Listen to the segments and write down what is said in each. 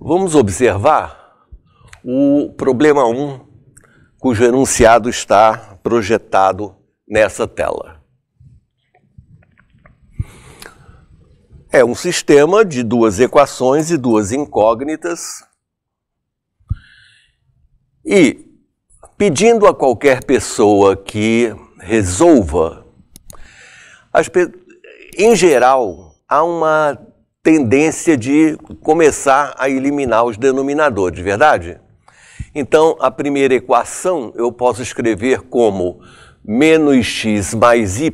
Vamos observar o problema 1, cujo enunciado está projetado nessa tela. É um sistema de duas equações e duas incógnitas. E pedindo a qualquer pessoa que resolva, em geral, há uma tendência de começar a eliminar os denominadores, verdade? Então, a primeira equação eu posso escrever como menos x mais y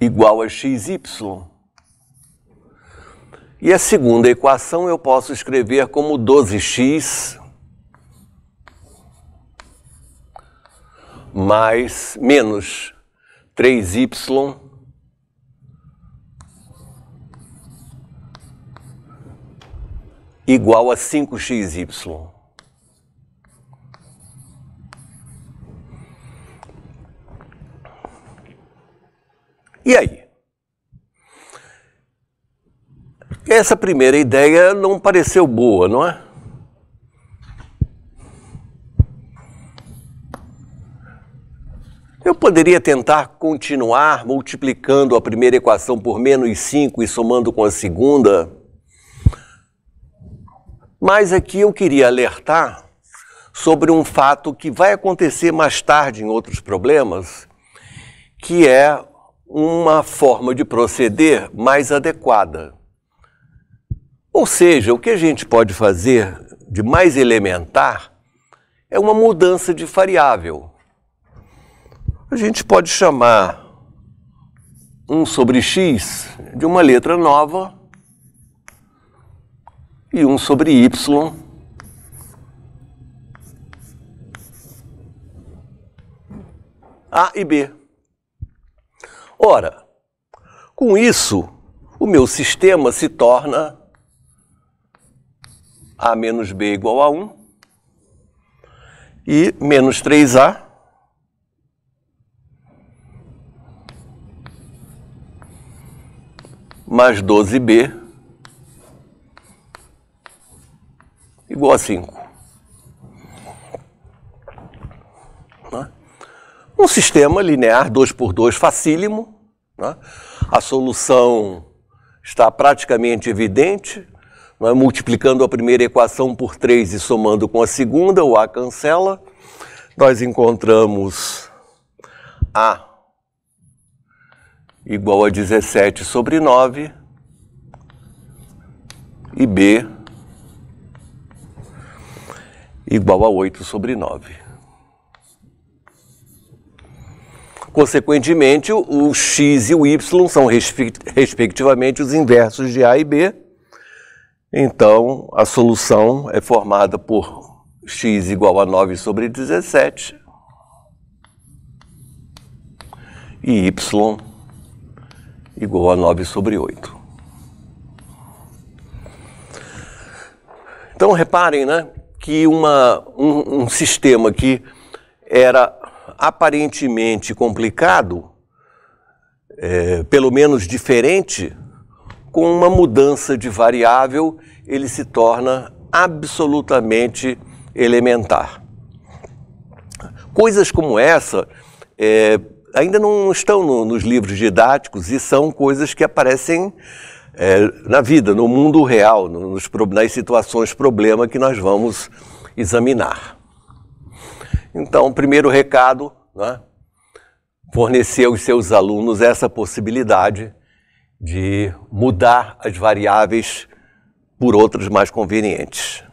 igual a xy. E a segunda equação eu posso escrever como 12x mais menos 3y igual a 5xy. E aí? Essa primeira ideia não pareceu boa, não é? Eu poderia tentar continuar multiplicando a primeira equação por menos 5 e somando com a segunda, mas aqui eu queria alertar sobre um fato que vai acontecer mais tarde em outros problemas, que é uma forma de proceder mais adequada. Ou seja, o que a gente pode fazer de mais elementar é uma mudança de variável. A gente pode chamar 1 sobre x de uma letra nova e 1 sobre y A e B. Ora, com isso, o meu sistema se torna A menos B igual a 1 e menos 3A mais 12B igual a 5. Um sistema linear 2 por 2 facílimo. Né? A solução está praticamente evidente. Né? Multiplicando a primeira equação por 3 e somando com a segunda, o A cancela. Nós encontramos A igual a 17 sobre 9 e B igual a 8 sobre 9. Consequentemente, o x e o y são respectivamente os inversos de A e B. Então, a solução é formada por x igual a 9 sobre 17 e y igual a 9 sobre 8. Então, reparem né, que uma, um, um sistema que era aparentemente complicado, é, pelo menos diferente, com uma mudança de variável, ele se torna absolutamente elementar. Coisas como essa é, ainda não estão no, nos livros didáticos e são coisas que aparecem é, na vida, no mundo real, nos, nas situações problema que nós vamos examinar. Então, primeiro recado, né, fornecer aos seus alunos essa possibilidade de mudar as variáveis por outras mais convenientes.